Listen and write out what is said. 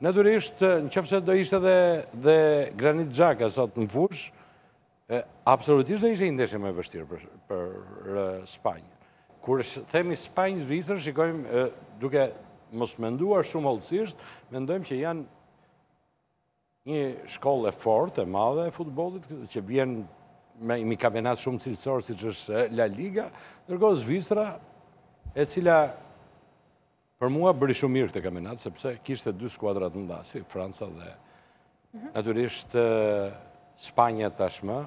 Natyrisht, nqoftëse do ishte dhe dhe Granit Xhaka sot në fushë, absolutisht do ishte një ndeshje më e vështirë për për Spanjën. Kur themi Spanjë Zvicër, shikojmë duke mos menduar shumë hollësisht, mendojmë që janë Një shkollë e fortë, e madhe e futbollit, që vjen me një kampionat shumë cilësor, siç është La Liga, ndërkohë Zvicra, e cila për mua bëri shumë mirë këtë kampionat, sepse kishte dy skuadra të mëdha si, Franca dhe mhm. natyrisht Spanja tashmë,